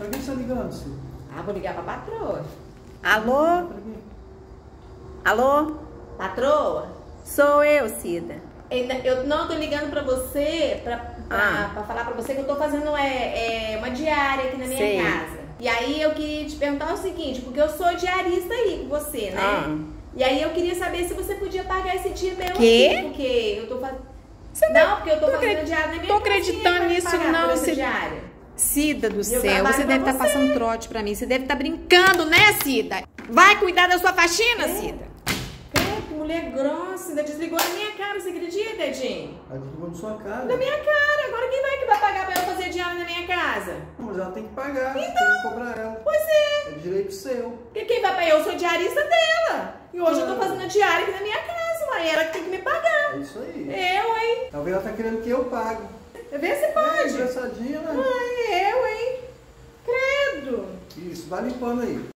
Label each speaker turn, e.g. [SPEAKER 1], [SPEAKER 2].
[SPEAKER 1] Pra quem você tá ligando, Cida?
[SPEAKER 2] Ah, vou ligar pra patroa.
[SPEAKER 3] Alô? Alô?
[SPEAKER 2] Patroa?
[SPEAKER 3] Sou eu, Cida.
[SPEAKER 2] Eu não tô ligando pra você, pra, pra,
[SPEAKER 3] Ah.
[SPEAKER 2] pra falar pra você que eu tô fazendo é, é, uma diária aqui na minha
[SPEAKER 3] Sei.
[SPEAKER 2] casa. E aí eu queria te perguntar o seguinte, porque eu sou diarista aí com você, né?
[SPEAKER 3] Ah.
[SPEAKER 2] E aí eu queria saber se você podia pagar esse dia meu
[SPEAKER 3] Quê?
[SPEAKER 2] aqui, porque eu tô fazendo...
[SPEAKER 3] Você
[SPEAKER 2] Não, porque eu tô
[SPEAKER 3] tô
[SPEAKER 2] fazendo diária na minha
[SPEAKER 3] tô
[SPEAKER 2] casa.
[SPEAKER 3] acreditando
[SPEAKER 2] Quem vai me
[SPEAKER 3] nisso não, Cida.
[SPEAKER 2] diária?
[SPEAKER 3] Cida do céu, você deve estar
[SPEAKER 2] você.
[SPEAKER 3] passando trote pra mim. Você deve estar brincando, né, Cida? Vai cuidar da sua faxina,
[SPEAKER 2] É.
[SPEAKER 3] Cida.
[SPEAKER 2] Que mulher grossa, ainda desligou na minha cara, você acredita, Edinho?
[SPEAKER 1] Ela desligou na sua cara.
[SPEAKER 2] Na minha cara, agora quem vai que vai pagar pra eu fazer diária na minha casa?
[SPEAKER 1] Mas ela tem que pagar, tem que cobrar ela.
[SPEAKER 2] Pois é.
[SPEAKER 1] É direito seu.
[SPEAKER 2] Porque quem vai pagar? Eu sou diarista dela. E hoje eu tô fazendo a diária aqui na minha casa, mas ela que tem que me pagar.
[SPEAKER 1] É isso aí.
[SPEAKER 2] Eu, hein?
[SPEAKER 1] Talvez ela tá querendo que eu pague.
[SPEAKER 2] Vê se
[SPEAKER 1] É,
[SPEAKER 2] pode.
[SPEAKER 1] engraçadinha, né?
[SPEAKER 2] Ai, eu, hein? Credo.
[SPEAKER 1] Isso, vai limpando aí.